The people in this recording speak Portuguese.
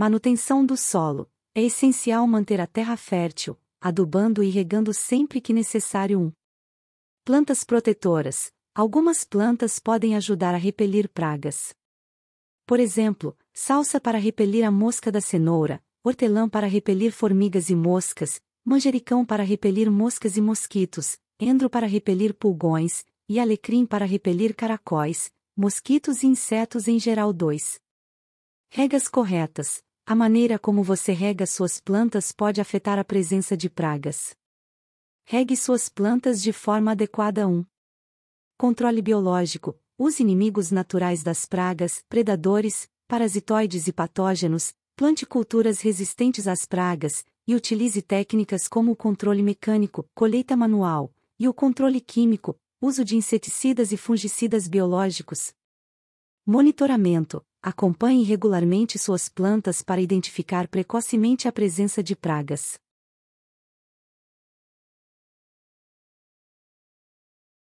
Manutenção do solo. É essencial manter a terra fértil, adubando e regando sempre que necessário. 1. Plantas protetoras. Algumas plantas podem ajudar a repelir pragas. Por exemplo, salsa para repelir a mosca da cenoura, hortelã para repelir formigas e moscas, manjericão para repelir moscas e mosquitos, endro para repelir pulgões, e alecrim para repelir caracóis, mosquitos e insetos em geral 2. Regas corretas. A maneira como você rega suas plantas pode afetar a presença de pragas. Regue suas plantas de forma adequada 1. Controle biológico. Use inimigos naturais das pragas, predadores, parasitoides e patógenos, plante culturas resistentes às pragas, e utilize técnicas como o controle mecânico, colheita manual, e o controle químico, uso de inseticidas e fungicidas biológicos. Monitoramento. Acompanhe regularmente suas plantas para identificar precocemente a presença de pragas.